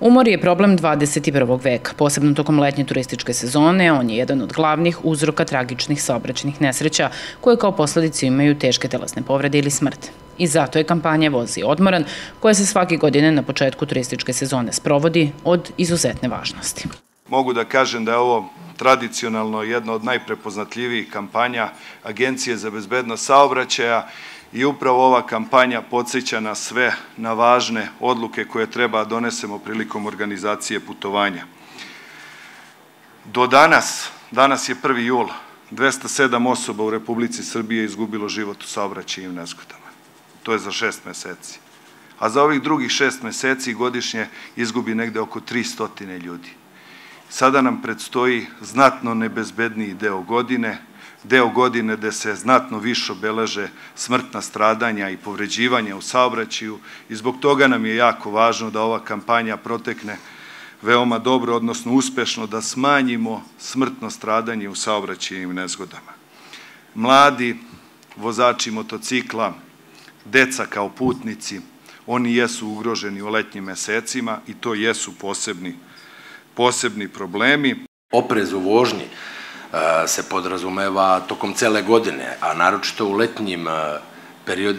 Umor je problem 21. veka, posebno tokom letnje turističke sezone, on je jedan od glavnih uzroka tragičnih saobraćenih nesreća koje kao posledicu imaju teške telesne povrede ili smrt. I zato je kampanja Vozi odmoran, koja se svake godine na početku turističke sezone sprovodi od izuzetne važnosti. Mogu da kažem da je ovo tradicionalno jedna od najprepoznatljivijih kampanja Agencije za bezbednost saobraćaja i upravo ova kampanja podsjeća nas sve na važne odluke koje treba da donesemo prilikom organizacije putovanja. Do danas, danas je 1. jul, 207 osoba u Republici Srbije izgubilo život u saobraćajim nezgodama. To je za šest meseci. A za ovih drugih šest meseci godišnje izgubi negde oko 300 ljudi. Sada nam predstoji znatno nebezbedniji deo godine, deo godine gde se znatno više obeleže smrtna stradanja i povređivanja u saobraćaju i zbog toga nam je jako važno da ova kampanja protekne veoma dobro, odnosno uspešno, da smanjimo smrtno stradanje u saobraćajnim nezgodama. Mladi, vozači motocikla, deca kao putnici, oni jesu ugroženi u letnjim mesecima i to jesu posebni, posebni problemi. Oprez u vožnji E, se podrazumeva tokom cele godine, a naročito u letnjim e, period,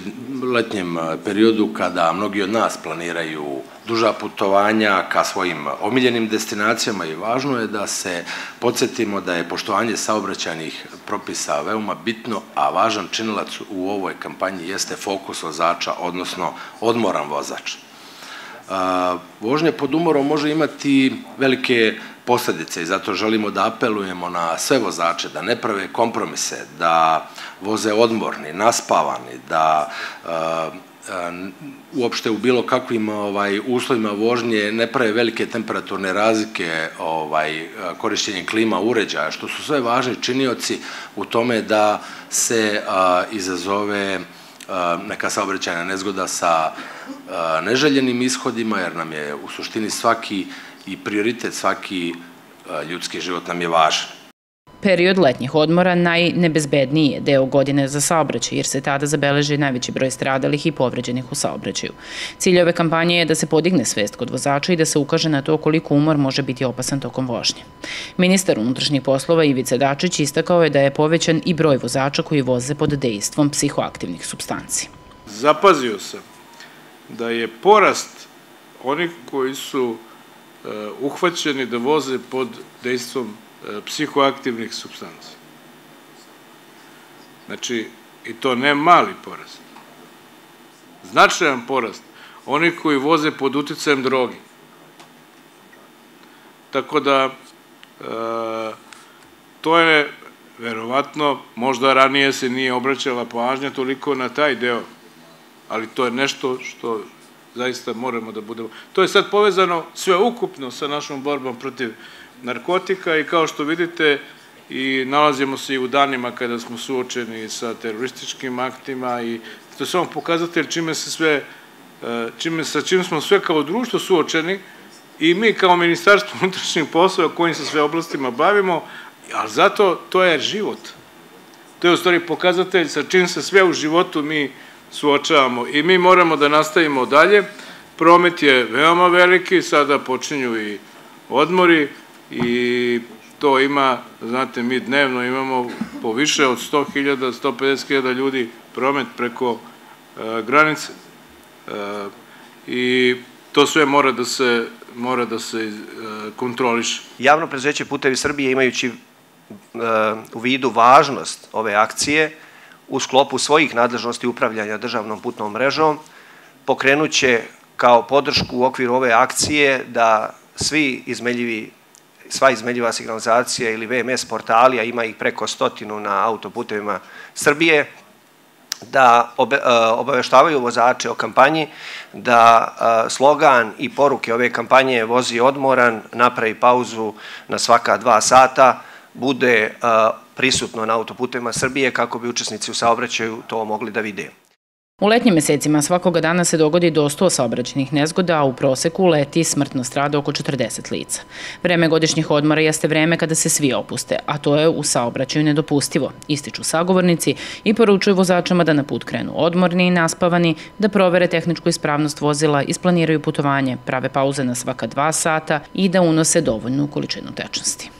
letnjem e, periodu kada mnogi od nas planiraju duža putovanja ka svojim omiljenim destinacijama i važno je da se podsjetimo da je poštovanje saobraćajnih propisa veoma bitno, a važan činilac u ovoj kampanji jeste fokus vozača, odnosno odmoran vozač. Vožnja pod umorom može imati velike posledice i zato želimo da apelujemo na sve vozače da ne prave kompromise, da voze odmorni, naspavani, da uopšte u bilo kakvim ovaj uslovima vožnje ne prave velike temperaturne razlike ovaj korišćenjem klima uređaja što su sve važni činioci u tome da se a, izazove neka saobraćajna nezgoda sa neželjenim ishodima, jer nam je u suštini svaki i prioritet, svaki ljudski život nam je važan. Period letnjih odmora najnebezbedniji je deo godine za saobraćaj, jer se tada zabeleži najveći broj stradalih i povređenih u saobraćaju. Cilj ove kampanje je da se podigne svest kod vozača i da se ukaže na to koliko umor može biti opasan tokom vožnje. Ministar unutrašnjih poslova Ivica Dačić istakao je da je povećan i broj vozača koji voze pod dejstvom psihoaktivnih substanci. Zapazio sam da je porast onih koji su e, uhvaćeni da voze pod dejstvom psihoaktivnih substanci. Znači, i to ne mali porast. Značajan porast onih koji voze pod uticajem drogi. Tako da, e, to je verovatno, možda ranije se nije obraćala pažnja toliko na taj deo, ali to je nešto što zaista moramo da budemo. To je sad povezano sve ukupno sa našom borbom protiv narkotika i kao što vidite i nalazimo se i u danima kada smo suočeni sa terorističkim aktima i to je samo pokazatelj čime se sve, e, čime, sa čim smo sve kao društvo suočeni i mi kao ministarstvo unutrašnjih poslova kojim se sve oblastima bavimo, ali zato to je život. To je u stvari pokazatelj sa čim se sve u životu mi suočavamo i mi moramo da nastavimo dalje. Promet je veoma veliki, sada počinju i odmori, i to ima, znate, mi dnevno imamo po više od 100.000, 150.000 ljudi promet preko e, granice e, i to sve mora da se mora da se e, kontroliše. Javno preduzeće Putevi Srbije imajući u vidu važnost ove akcije u sklopu svojih nadležnosti upravljanja državnom putnom mrežom pokrenuće kao podršku u okviru ove akcije da svi izmeljivi sva izmeljiva signalizacija ili VMS portali, a ima ih preko stotinu na autoputevima Srbije, da e, obaveštavaju vozače o kampanji, da e, slogan i poruke ove kampanje vozi odmoran, napravi pauzu na svaka dva sata, bude prisutno na autoputevima Srbije kako bi učesnici u saobraćaju to mogli da vide. U letnjim mesecima svakoga dana se dogodi do 100 saobraćenih nezgoda, a u proseku leti smrtno strada oko 40 lica. Vreme godišnjih odmora jeste vreme kada se svi opuste, a to je u saobraćaju nedopustivo, ističu sagovornici i poručuju vozačama da na put krenu odmorni i naspavani, da provere tehničku ispravnost vozila, isplaniraju putovanje, prave pauze na svaka dva sata i da unose dovoljnu količinu tečnosti.